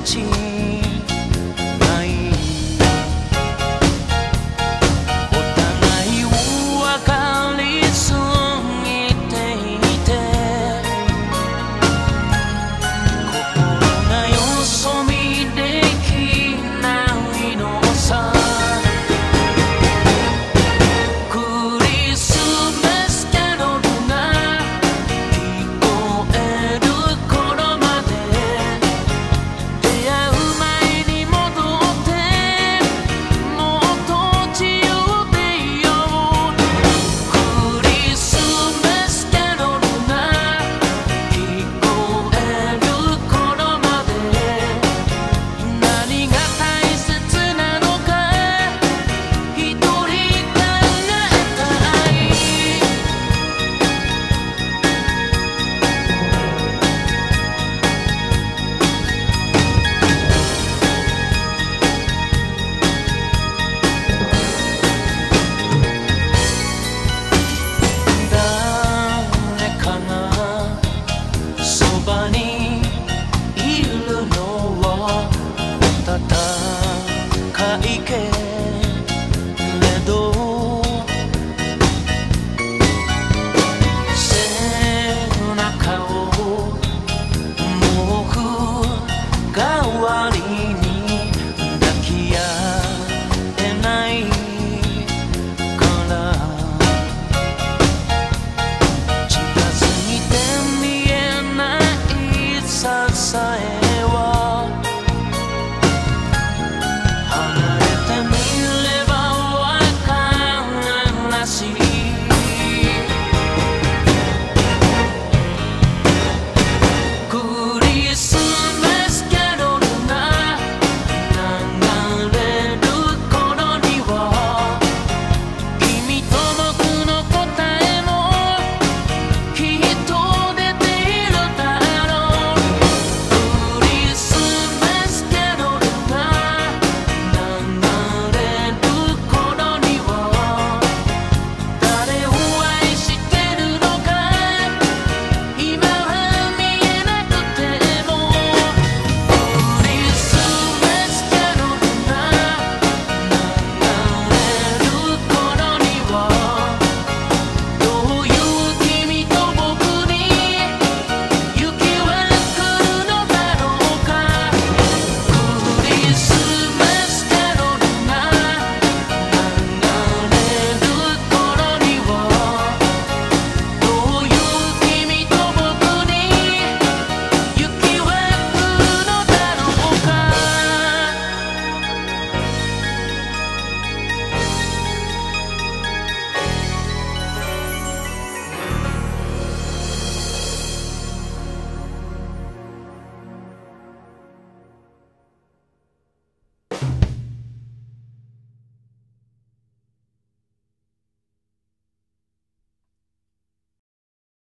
情。